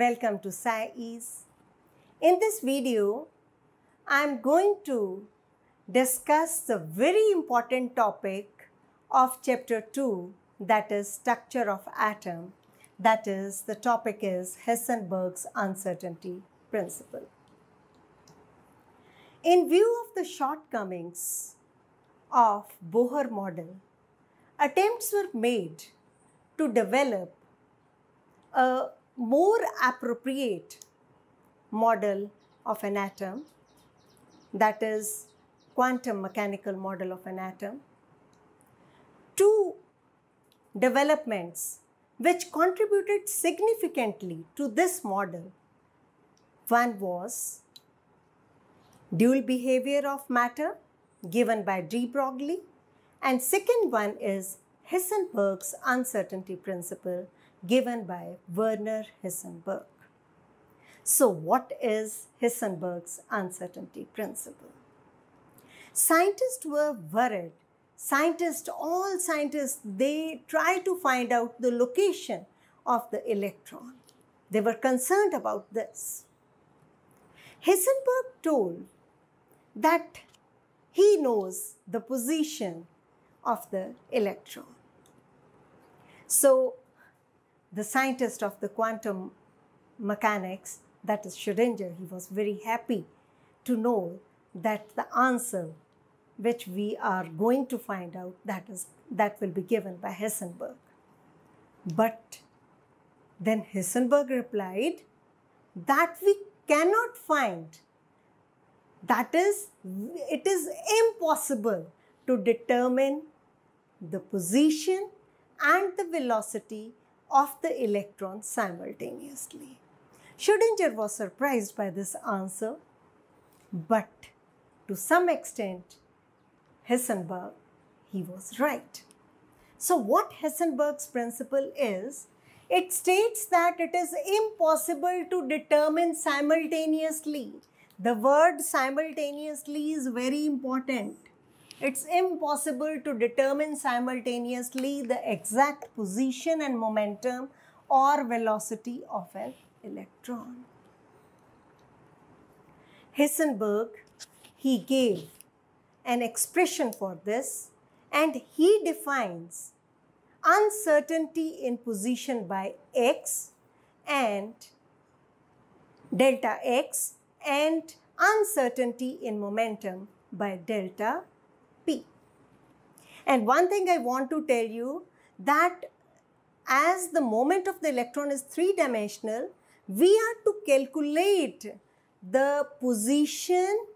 Welcome to SciEase. In this video, I am going to discuss the very important topic of chapter 2 that is structure of atom that is the topic is Heisenberg's uncertainty principle. In view of the shortcomings of Bohr model, attempts were made to develop a more appropriate model of an atom that is quantum mechanical model of an atom two developments which contributed significantly to this model. One was dual behavior of matter given by de Broglie and second one is Heisenberg's uncertainty principle given by Werner Heisenberg. So, what is Heisenberg's uncertainty principle? Scientists were worried. Scientists, all scientists, they try to find out the location of the electron. They were concerned about this. Heisenberg told that he knows the position of the electron. So, the scientist of the quantum mechanics, that is Schrödinger, he was very happy to know that the answer which we are going to find out that is that will be given by Heisenberg. But then Heisenberg replied that we cannot find that is it is impossible to determine the position and the velocity of the electron simultaneously. Schrödinger was surprised by this answer, but to some extent, Heisenberg, he was right. So what Heisenberg's principle is, it states that it is impossible to determine simultaneously. The word simultaneously is very important. It's impossible to determine simultaneously the exact position and momentum or velocity of an electron. Heisenberg, he gave an expression for this and he defines uncertainty in position by x and delta x and uncertainty in momentum by delta. And one thing I want to tell you that as the moment of the electron is three-dimensional, we are to calculate the position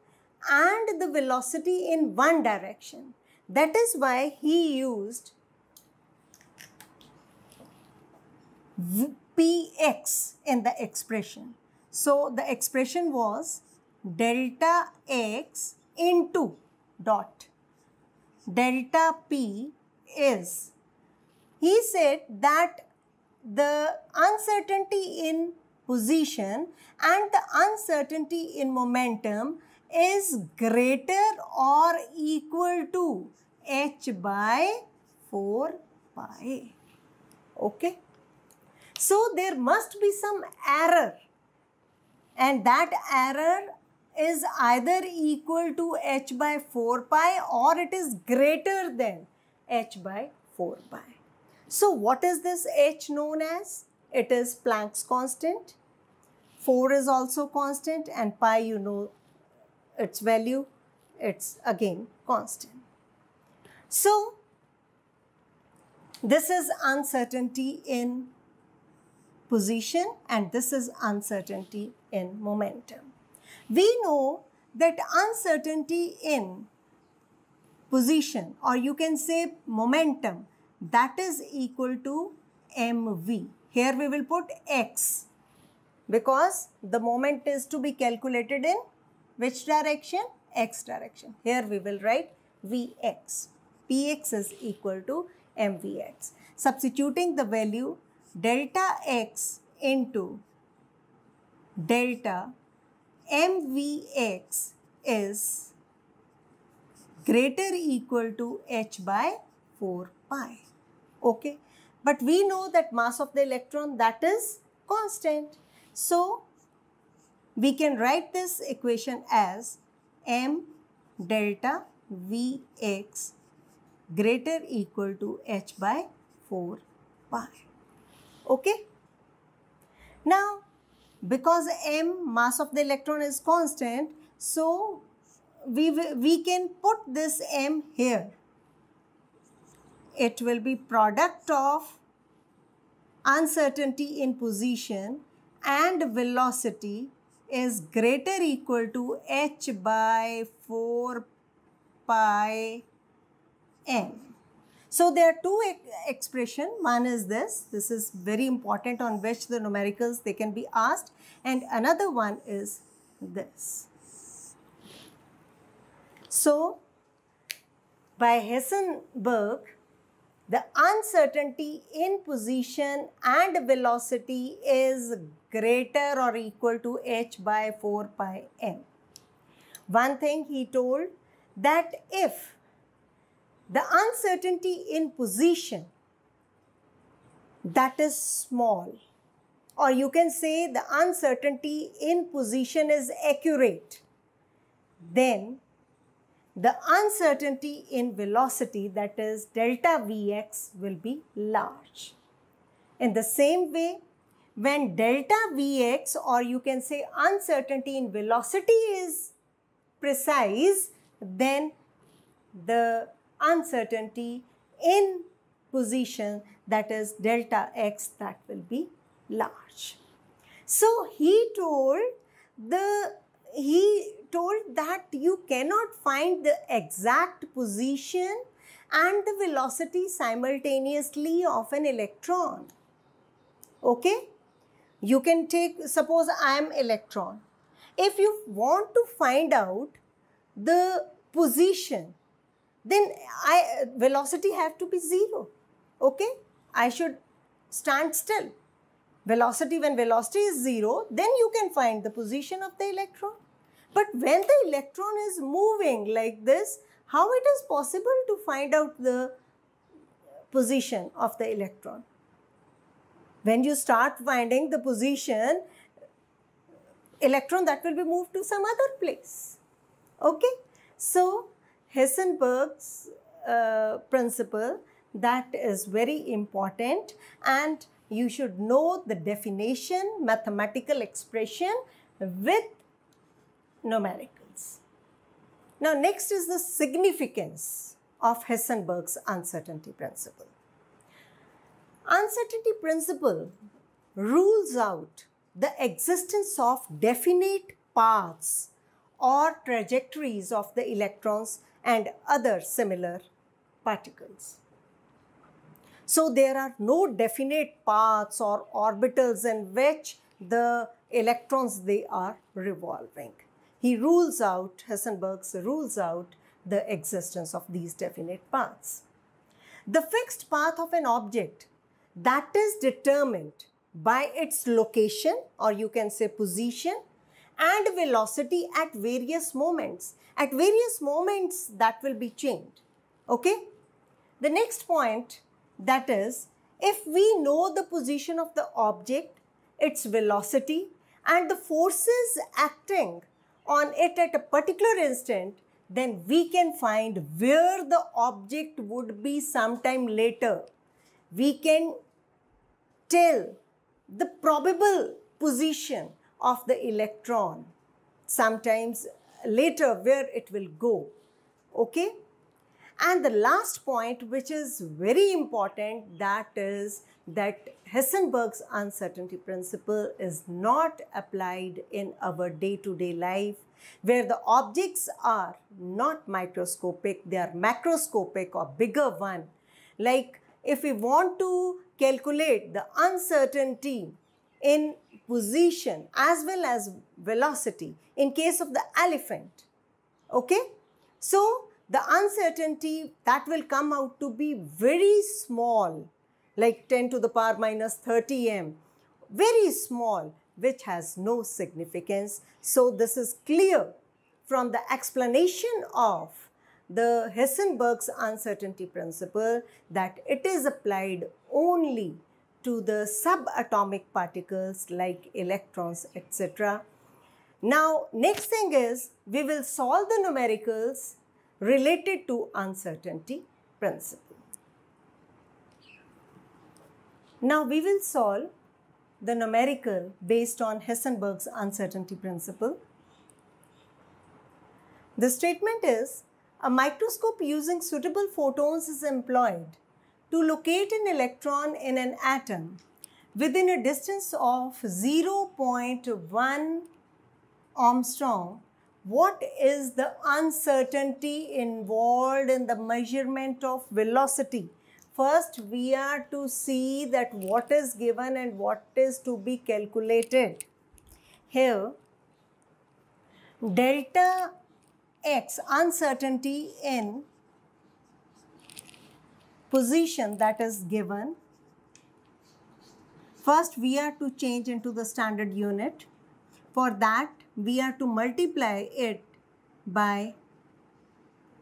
and the velocity in one direction. That is why he used px in the expression. So the expression was delta x into dot delta p is. He said that the uncertainty in position and the uncertainty in momentum is greater or equal to h by 4 pi. Okay. So there must be some error and that error is either equal to h by 4 pi or it is greater than h by 4 pi. So what is this h known as? It is Planck's constant. 4 is also constant and pi you know its value. It's again constant. So this is uncertainty in position and this is uncertainty in momentum we know that uncertainty in position or you can say momentum that is equal to mv. Here we will put x because the moment is to be calculated in which direction? x direction. Here we will write vx. px is equal to mvx. Substituting the value delta x into delta mvx is greater equal to h by 4 pi. Okay. But we know that mass of the electron that is constant. So we can write this equation as m delta Vx greater equal to h by 4 pi. Okay? Now, because m mass of the electron is constant, so we, we can put this m here. It will be product of uncertainty in position and velocity is greater equal to h by 4 pi m. So there are two expression. One is this. This is very important on which the numericals they can be asked. And another one is this. So by Heisenberg, the uncertainty in position and velocity is greater or equal to h by 4 pi m. One thing he told that if the uncertainty in position that is small or you can say the uncertainty in position is accurate then the uncertainty in velocity that is delta Vx will be large. In the same way, when delta Vx or you can say uncertainty in velocity is precise, then the uncertainty in position that is delta x that will be large. So he told the he told that you cannot find the exact position and the velocity simultaneously of an electron. Okay? You can take, suppose I am electron. If you want to find out the position, then I velocity have to be zero. Okay? I should stand still. Velocity, when velocity is zero, then you can find the position of the electron. But when the electron is moving like this, how it is possible to find out the position of the electron? When you start finding the position, electron that will be moved to some other place. Okay? So, Heisenberg's uh, principle that is very important and you should know the definition, mathematical expression with numericals. Now next is the significance of Heisenberg's uncertainty principle. Uncertainty principle rules out the existence of definite paths or trajectories of the electrons and other similar particles. So there are no definite paths or orbitals in which the electrons they are revolving he rules out, Heisenberg rules out the existence of these definite paths. The fixed path of an object that is determined by its location or you can say position and velocity at various moments. At various moments that will be changed. Okay? The next point that is if we know the position of the object, its velocity and the forces acting on it at a particular instant, then we can find where the object would be sometime later. We can tell the probable position of the electron sometimes later where it will go. Okay? And the last point, which is very important, that is that Heisenberg's uncertainty principle is not applied in our day-to-day -day life where the objects are not microscopic, they are macroscopic or bigger one. Like if we want to calculate the uncertainty in position as well as velocity in case of the elephant, okay? So the uncertainty that will come out to be very small like 10 to the power minus 30 m, very small, which has no significance. So this is clear from the explanation of the Heisenberg's uncertainty principle that it is applied only to the subatomic particles like electrons, etc. Now, next thing is we will solve the numericals related to uncertainty principle. Now, we will solve the numerical based on Heisenberg's uncertainty principle. The statement is a microscope using suitable photons is employed to locate an electron in an atom within a distance of 0.1 Angstrom. What is the uncertainty involved in the measurement of velocity? First, we are to see that what is given and what is to be calculated. Here, delta x uncertainty in position that is given. First, we are to change into the standard unit. For that, we are to multiply it by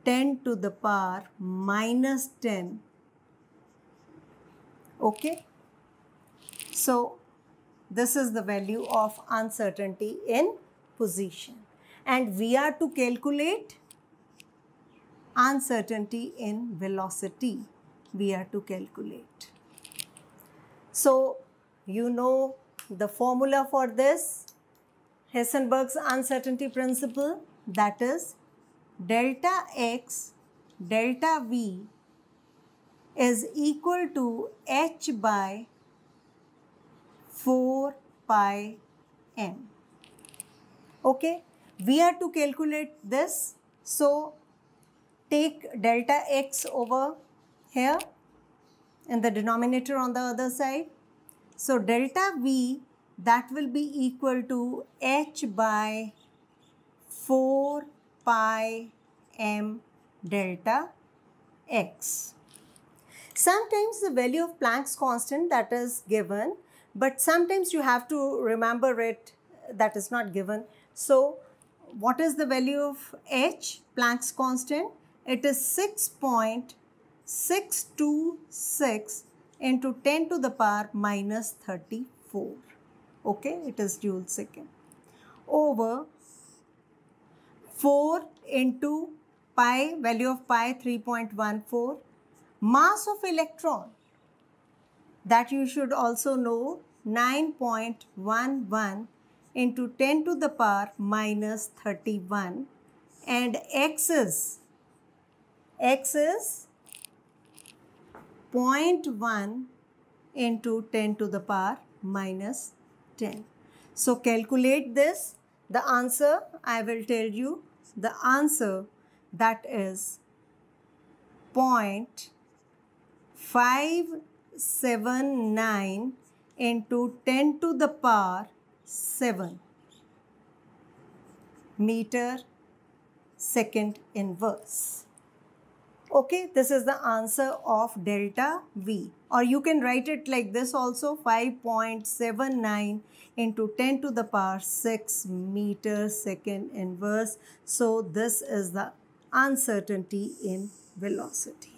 10 to the power minus 10 Okay. So, this is the value of uncertainty in position. And we are to calculate uncertainty in velocity. We are to calculate. So, you know the formula for this Heisenberg's uncertainty principle that is delta x delta v is equal to h by 4 pi m. Okay, we are to calculate this. So, take delta x over here and the denominator on the other side. So, delta v that will be equal to h by 4 pi m delta x. Sometimes the value of Planck's constant that is given, but sometimes you have to remember it that is not given. So what is the value of h, Planck's constant? It is 6.626 into 10 to the power minus 34. Okay, it is joule second. Over 4 into pi, value of pi 3.14 Mass of electron that you should also know 9.11 into 10 to the power minus 31 and x is x is 0.1 into 10 to the power minus 10. So calculate this. The answer I will tell you the answer that is point 579 into 10 to the power 7 meter second inverse. Okay, this is the answer of delta V. Or you can write it like this also 5.79 into 10 to the power 6 meter second inverse. So this is the uncertainty in velocity.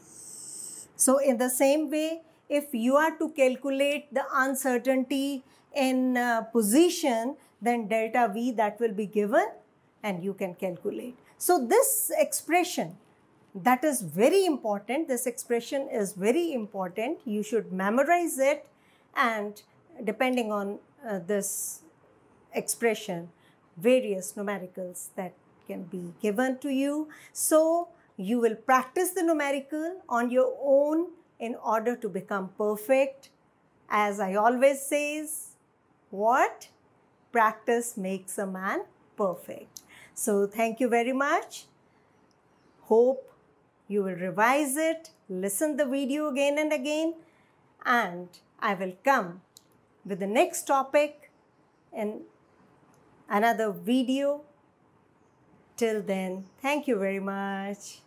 So in the same way, if you are to calculate the uncertainty in uh, position, then delta V that will be given and you can calculate. So this expression that is very important. This expression is very important. You should memorize it and depending on uh, this expression, various numericals that can be given to you. So you will practice the numerical on your own in order to become perfect. As I always says, what? Practice makes a man perfect. So thank you very much. Hope you will revise it, listen the video again and again and I will come with the next topic in another video. Till then, thank you very much.